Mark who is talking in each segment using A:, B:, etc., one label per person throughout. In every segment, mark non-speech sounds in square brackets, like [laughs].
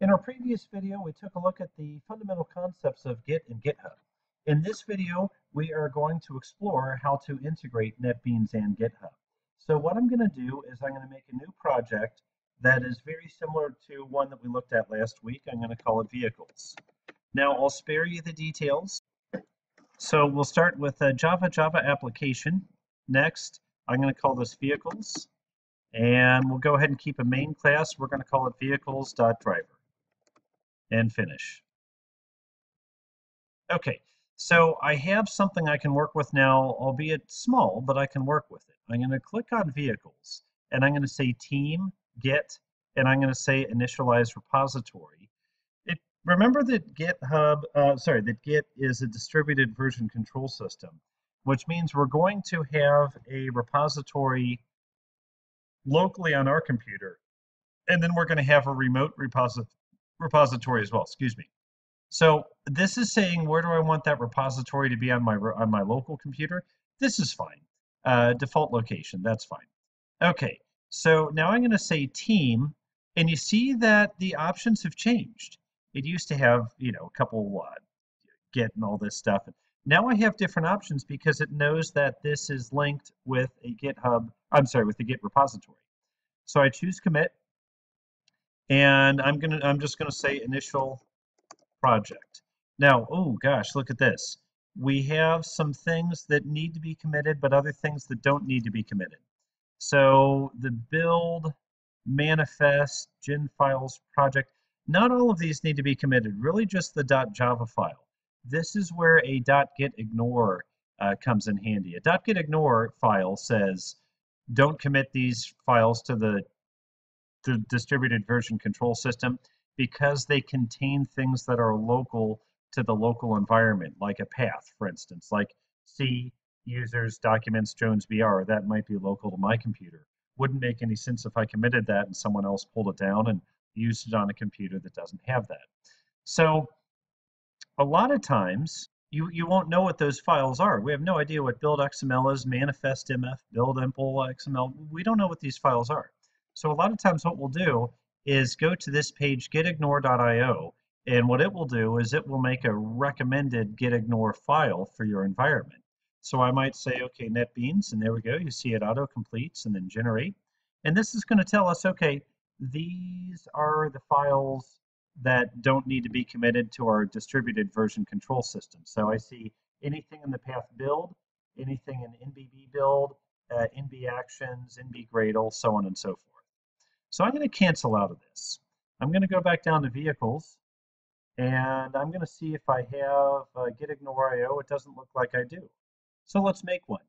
A: In our previous video, we took a look at the fundamental concepts of Git and GitHub. In this video, we are going to explore how to integrate NetBeans and GitHub. So what I'm going to do is I'm going to make a new project that is very similar to one that we looked at last week. I'm going to call it Vehicles. Now, I'll spare you the details. So we'll start with a Java Java application. Next, I'm going to call this Vehicles. And we'll go ahead and keep a main class. We're going to call it vehicles.driver and finish. Okay, so I have something I can work with now, albeit small, but I can work with it. I'm going to click on vehicles and I'm going to say team, git, and I'm going to say initialize repository. It, remember that GitHub, uh, sorry, that Git is a distributed version control system, which means we're going to have a repository locally on our computer. And then we're going to have a remote reposit repository as well, excuse me. So this is saying where do I want that repository to be on my on my local computer? This is fine. Uh, default location, that's fine. Okay, so now I'm going to say team, and you see that the options have changed. It used to have, you know, a couple uh, get and all this stuff. And now I have different options because it knows that this is linked with a GitHub, I'm sorry, with the Git repository. So I choose commit, and I'm gonna, I'm just gonna say initial project. Now, oh gosh, look at this. We have some things that need to be committed, but other things that don't need to be committed. So the build, manifest, gen files project, not all of these need to be committed, really just the .java file. This is where a .gitignore uh, comes in handy. A .gitignore file says, don't commit these files to the, the distributed version control system because they contain things that are local to the local environment, like a path, for instance, like C users documents Jones BR, that might be local to my computer. Wouldn't make any sense if I committed that and someone else pulled it down and used it on a computer that doesn't have that. So a lot of times you, you won't know what those files are. We have no idea what build XML is, manifest MF, build impl XML. We don't know what these files are. So a lot of times what we'll do is go to this page, gitignore.io, and what it will do is it will make a recommended gitignore file for your environment. So I might say, okay, NetBeans, and there we go. You see it auto completes and then generate. And this is going to tell us, okay, these are the files that don't need to be committed to our distributed version control system. So I see anything in the path build, anything in NBB build, uh, NB actions, NB Gradle, so on and so forth. So I'm going to cancel out of this. I'm going to go back down to vehicles and I'm going to see if I have uh, gitignore IO. It doesn't look like I do. So let's make one.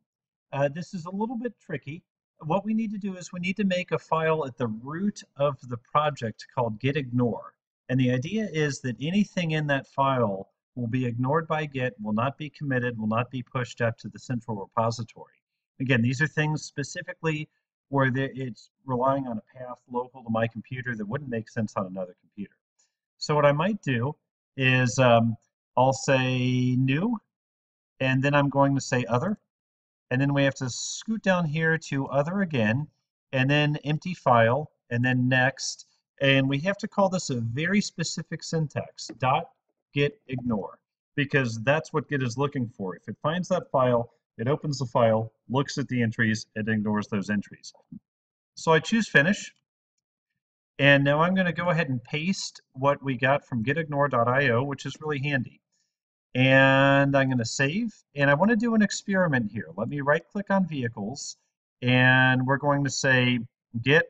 A: Uh, this is a little bit tricky. What we need to do is we need to make a file at the root of the project called gitignore. And the idea is that anything in that file will be ignored by Git, will not be committed, will not be pushed up to the central repository. Again, these are things specifically where it's relying on a path local to my computer that wouldn't make sense on another computer. So what I might do is um, I'll say new, and then I'm going to say other. And then we have to scoot down here to other again, and then empty file, and then next, and we have to call this a very specific syntax, dot git ignore, because that's what Git is looking for. If it finds that file, it opens the file, looks at the entries, and ignores those entries. So I choose finish. And now I'm going to go ahead and paste what we got from gitignore.io, which is really handy. And I'm going to save. And I want to do an experiment here. Let me right click on vehicles. And we're going to say git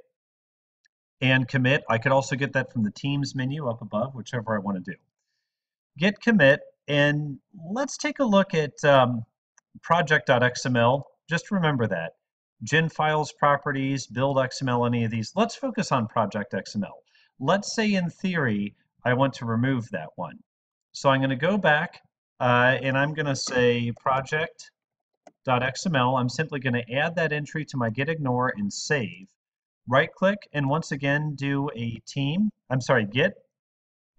A: and commit. I could also get that from the Teams menu up above, whichever I want to do. Git commit, and let's take a look at um, project.xml. Just remember that. Gen files properties, build XML, any of these. Let's focus on project XML. Let's say in theory, I want to remove that one. So I'm going to go back uh, and I'm going to say project.xml. I'm simply going to add that entry to my gitignore and save right click and once again do a team, I'm sorry, git,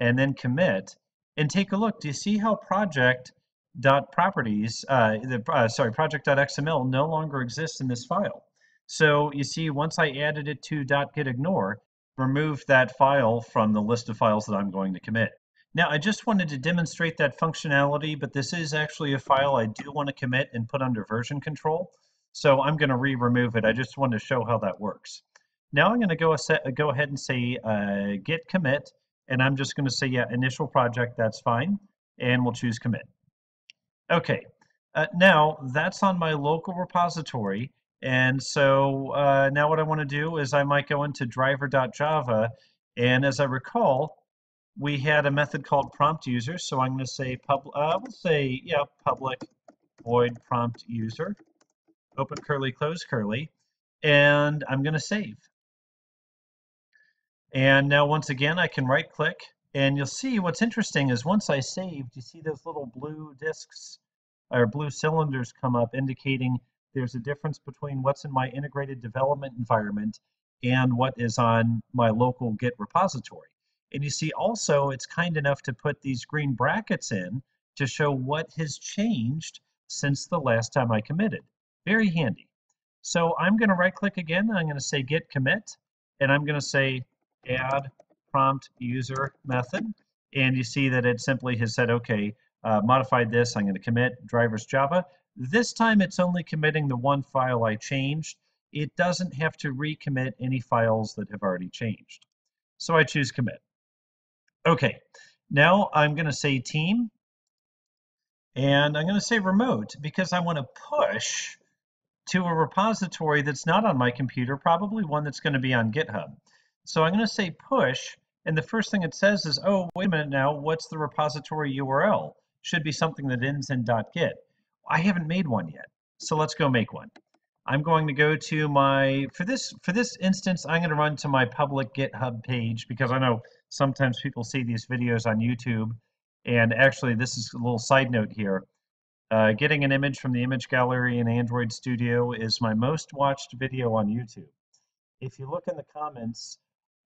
A: and then commit, and take a look. Do you see how project dot properties, uh, the uh, sorry, project.xml no longer exists in this file. So you see, once I added it to dot gitignore, removed that file from the list of files that I'm going to commit. Now, I just wanted to demonstrate that functionality, but this is actually a file I do want to commit and put under version control. So I'm going to re-remove it. I just wanted to show how that works. Now I'm going to go, go ahead and say uh, git commit, and I'm just going to say, yeah, initial project, that's fine, and we'll choose commit. Okay, uh, now that's on my local repository, and so uh, now what I want to do is I might go into driver.java, and as I recall, we had a method called prompt user, so I'm going to say, pub, uh, we'll say, yeah, public void prompt user, open curly, close curly, and I'm going to save. And now once again, I can right click and you'll see what's interesting is once I saved, you see those little blue discs or blue cylinders come up indicating there's a difference between what's in my integrated development environment and what is on my local Git repository. And you see also it's kind enough to put these green brackets in to show what has changed since the last time I committed. Very handy. So I'm going to right click again. I'm going to say git commit and I'm going to say add prompt user method. And you see that it simply has said, okay, uh, modified this. I'm going to commit drivers Java. This time it's only committing the one file I changed. It doesn't have to recommit any files that have already changed. So I choose commit. Okay, now I'm going to say team. And I'm going to say remote because I want to push to a repository that's not on my computer, probably one that's going to be on GitHub. So I'm going to say push, and the first thing it says is, oh, wait a minute now, what's the repository URL? Should be something that ends in .git. I haven't made one yet, so let's go make one. I'm going to go to my, for this, for this instance, I'm going to run to my public GitHub page because I know sometimes people see these videos on YouTube, and actually this is a little side note here. Uh, getting an image from the image gallery in Android Studio is my most watched video on YouTube. If you look in the comments,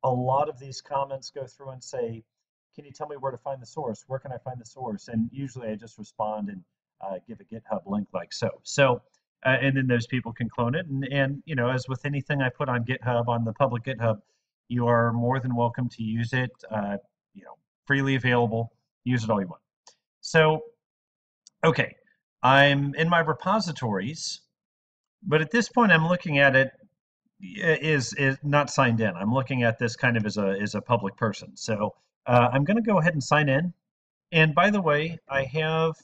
A: a lot of these comments go through and say, can you tell me where to find the source? Where can I find the source? And usually I just respond and uh, give a GitHub link like so. So, uh, and then those people can clone it. And, and, you know, as with anything I put on GitHub, on the public GitHub, you are more than welcome to use it, uh, you know, freely available. Use it all you want. So, okay, I'm in my repositories, but at this point I'm looking at it is is not signed in. I'm looking at this kind of as a as a public person. So uh, I'm going to go ahead and sign in. And by the way, I have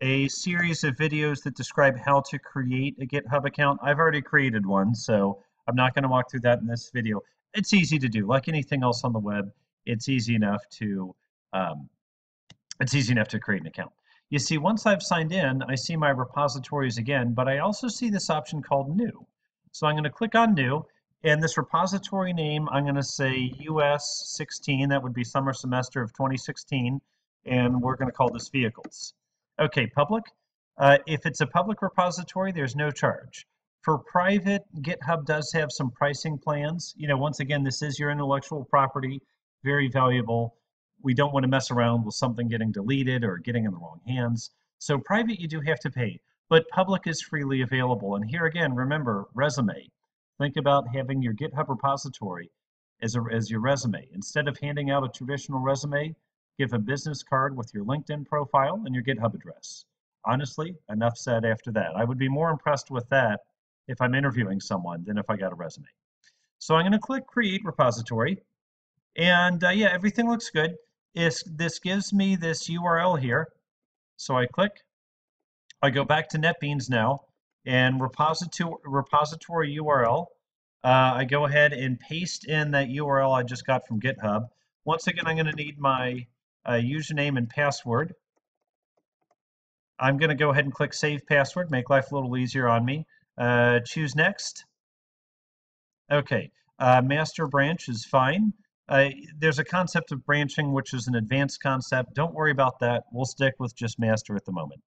A: a series of videos that describe how to create a GitHub account. I've already created one, so I'm not going to walk through that in this video. It's easy to do. Like anything else on the web, it's easy enough to um, it's easy enough to create an account. You see, once I've signed in, I see my repositories again, but I also see this option called New. So I'm going to click on New, and this repository name, I'm going to say US 16, that would be summer semester of 2016, and we're going to call this Vehicles. Okay, public. Uh, if it's a public repository, there's no charge. For private, GitHub does have some pricing plans. You know, once again, this is your intellectual property, very valuable. We don't want to mess around with something getting deleted or getting in the wrong hands. So private, you do have to pay but public is freely available. And here again, remember resume. Think about having your GitHub repository as, a, as your resume. Instead of handing out a traditional resume, give a business card with your LinkedIn profile and your GitHub address. Honestly, enough said after that. I would be more impressed with that if I'm interviewing someone than if I got a resume. So I'm going to click Create Repository. And uh, yeah, everything looks good. It's, this gives me this URL here. So I click I go back to NetBeans now and repository, repository URL. Uh, I go ahead and paste in that URL I just got from GitHub. Once again, I'm going to need my uh, username and password. I'm going to go ahead and click Save Password, make life a little easier on me. Uh, choose Next. Okay, uh, master branch is fine. Uh, there's a concept of branching, which is an advanced concept. Don't worry about that. We'll stick with just master at the moment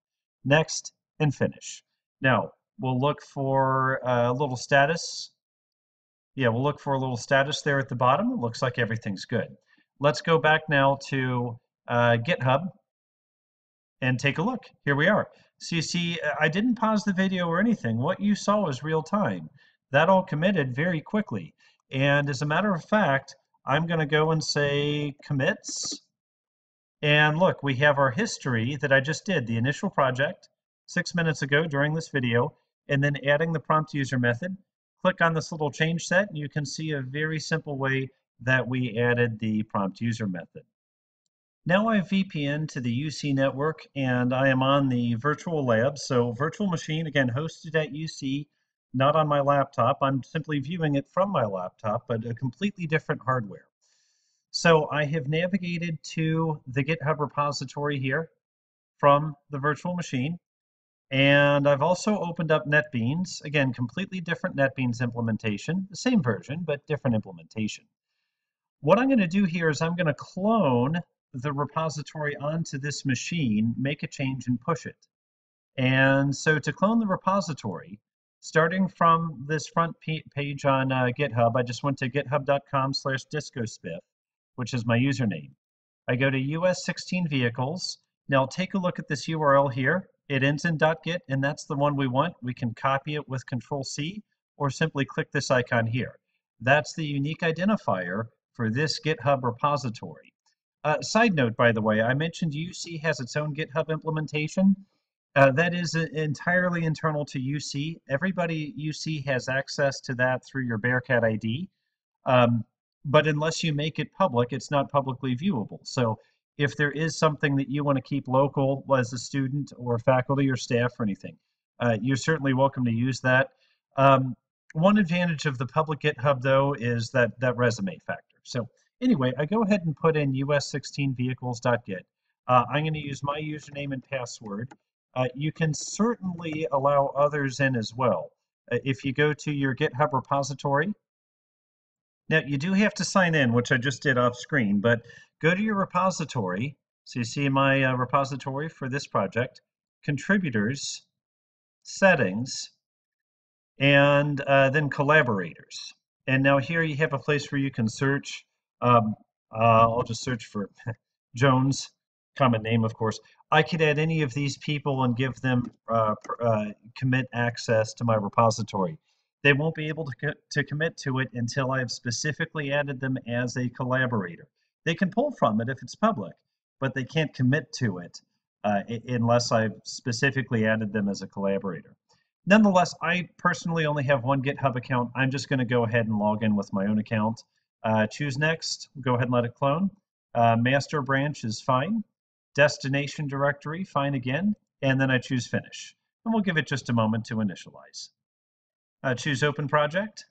A: next, and finish. Now, we'll look for a little status. Yeah, we'll look for a little status there at the bottom. It looks like everything's good. Let's go back now to uh, GitHub and take a look. Here we are. So you see, I didn't pause the video or anything. What you saw was real time. That all committed very quickly. And as a matter of fact, I'm going to go and say commits. And look, we have our history that I just did, the initial project six minutes ago during this video, and then adding the prompt user method. Click on this little change set, and you can see a very simple way that we added the prompt user method. Now I VPN to the UC network and I am on the virtual lab. So virtual machine, again, hosted at UC, not on my laptop. I'm simply viewing it from my laptop, but a completely different hardware. So I have navigated to the GitHub repository here from the virtual machine. And I've also opened up NetBeans, again, completely different NetBeans implementation, the same version, but different implementation. What I'm going to do here is I'm going to clone the repository onto this machine, make a change and push it. And so to clone the repository, starting from this front page on uh, GitHub, I just went to github.com slash discospiff, which is my username. I go to US 16 vehicles. Now take a look at this URL here. It ends in .git, and that's the one we want. We can copy it with Control C, or simply click this icon here. That's the unique identifier for this GitHub repository. Uh, side note, by the way, I mentioned UC has its own GitHub implementation. Uh, that is entirely internal to UC. Everybody UC has access to that through your Bearcat ID. Um, but unless you make it public, it's not publicly viewable. So if there is something that you want to keep local as a student or faculty or staff or anything, uh, you're certainly welcome to use that. Um, one advantage of the public GitHub, though, is that that resume factor. So Anyway, I go ahead and put in us16vehicles.git. Uh, I'm going to use my username and password. Uh, you can certainly allow others in as well. Uh, if you go to your GitHub repository, now you do have to sign in, which I just did off screen, but go to your repository. So you see my uh, repository for this project, contributors, settings, and uh, then collaborators. And now here you have a place where you can search um, uh, I'll just search for [laughs] Jones, common name, of course. I could add any of these people and give them uh, uh, commit access to my repository. They won't be able to, co to commit to it until I've specifically added them as a collaborator. They can pull from it if it's public, but they can't commit to it uh, unless I've specifically added them as a collaborator. Nonetheless, I personally only have one GitHub account. I'm just going to go ahead and log in with my own account. Uh, choose next, go ahead and let it clone. Uh, master branch is fine. Destination directory, fine again. And then I choose finish. And we'll give it just a moment to initialize. Uh, choose open project.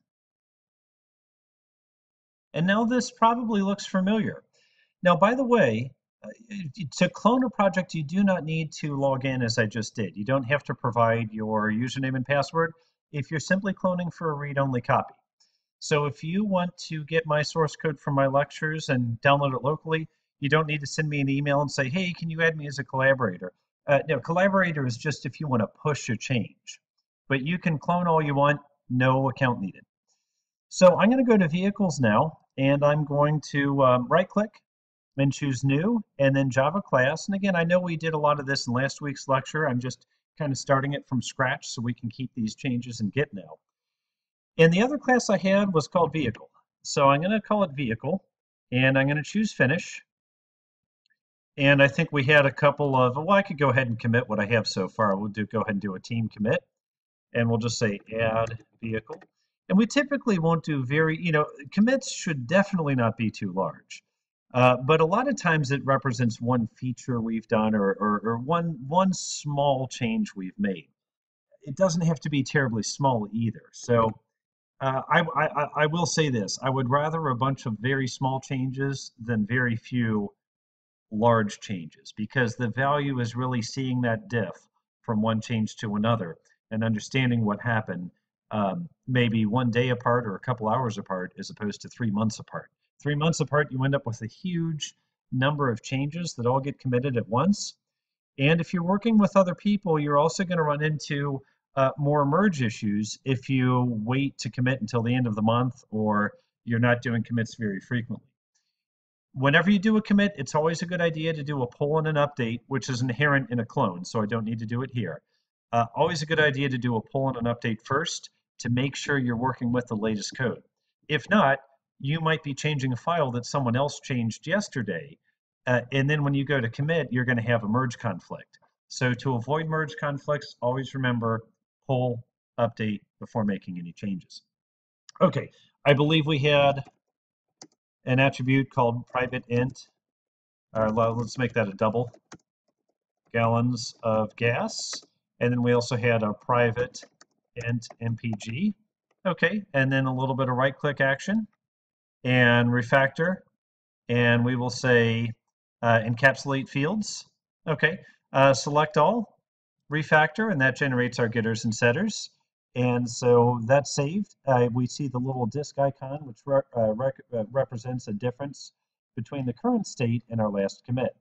A: And now this probably looks familiar. Now, by the way, uh, to clone a project, you do not need to log in as I just did. You don't have to provide your username and password if you're simply cloning for a read-only copy. So if you want to get my source code from my lectures and download it locally, you don't need to send me an email and say, hey, can you add me as a collaborator? Uh, no, collaborator is just if you want to push a change. But you can clone all you want, no account needed. So I'm going to go to vehicles now, and I'm going to um, right click and choose new, and then Java class. And again, I know we did a lot of this in last week's lecture. I'm just kind of starting it from scratch so we can keep these changes in Git now. And the other class I had was called vehicle. So I'm going to call it vehicle, and I'm going to choose finish. And I think we had a couple of, well, I could go ahead and commit what I have so far. We'll do go ahead and do a team commit. And we'll just say add vehicle. And we typically won't do very, you know, commits should definitely not be too large. Uh, but a lot of times it represents one feature we've done or, or, or one, one small change we've made. It doesn't have to be terribly small either. So uh, I, I, I will say this I would rather a bunch of very small changes than very few large changes because the value is really seeing that diff from one change to another and understanding what happened um, maybe one day apart or a couple hours apart as opposed to three months apart. Three months apart, you end up with a huge number of changes that all get committed at once. And if you're working with other people, you're also going to run into uh, more merge issues if you wait to commit until the end of the month or you're not doing commits very frequently. Whenever you do a commit, it's always a good idea to do a pull and an update, which is inherent in a clone, so I don't need to do it here. Uh, always a good idea to do a pull and an update first to make sure you're working with the latest code. If not, you might be changing a file that someone else changed yesterday. Uh, and then when you go to commit, you're going to have a merge conflict. So to avoid merge conflicts, always remember pull, update before making any changes. Okay, I believe we had an attribute called private int. Uh, let's make that a double. Gallons of gas. And then we also had a private int mpg. Okay, and then a little bit of right click action and refactor. And we will say uh, encapsulate fields. Okay, uh, select all, refactor, and that generates our getters and setters. And so that's saved. Uh, we see the little disk icon, which re uh, rec uh, represents a difference between the current state and our last commit.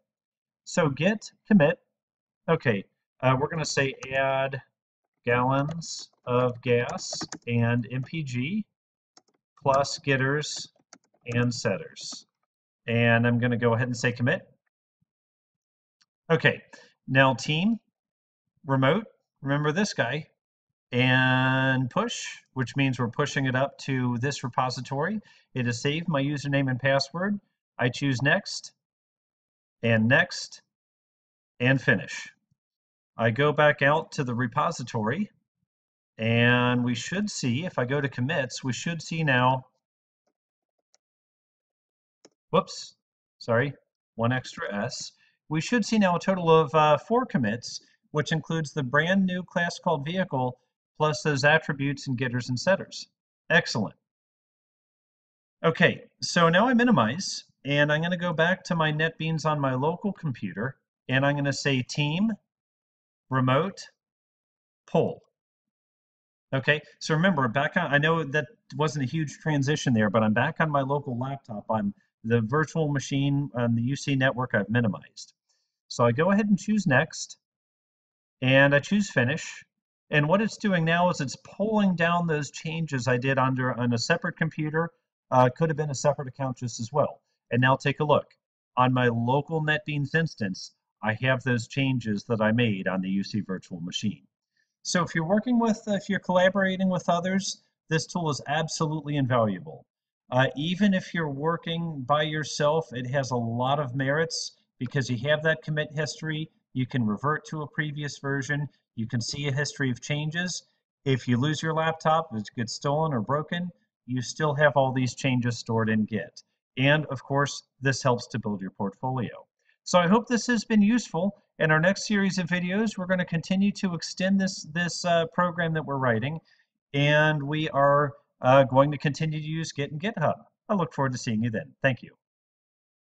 A: So git commit. Okay, uh, we're going to say add gallons of gas and MPG plus getters and setters. And I'm going to go ahead and say commit. Okay, now team, remote, remember this guy, and push, which means we're pushing it up to this repository. It has saved my username and password. I choose next, and next, and finish. I go back out to the repository, and we should see, if I go to commits, we should see now, whoops, sorry, one extra S we should see now a total of uh, four commits, which includes the brand new class called vehicle plus those attributes and getters and setters. Excellent. Okay, so now I minimize and I'm going to go back to my NetBeans on my local computer and I'm going to say team, remote, pull. Okay, so remember back on, I know that wasn't a huge transition there, but I'm back on my local laptop on the virtual machine on the UC network I've minimized. So I go ahead and choose next, and I choose finish. And what it's doing now is it's pulling down those changes I did under on a separate computer. Uh, could have been a separate account just as well. And now take a look. On my local NetBeans instance, I have those changes that I made on the UC virtual machine. So if you're working with, if you're collaborating with others, this tool is absolutely invaluable. Uh, even if you're working by yourself, it has a lot of merits because you have that commit history, you can revert to a previous version, you can see a history of changes. If you lose your laptop, it gets stolen or broken, you still have all these changes stored in Git. And of course, this helps to build your portfolio. So I hope this has been useful. In our next series of videos, we're going to continue to extend this, this uh, program that we're writing, and we are uh, going to continue to use Git and GitHub. I look forward to seeing you then. Thank you.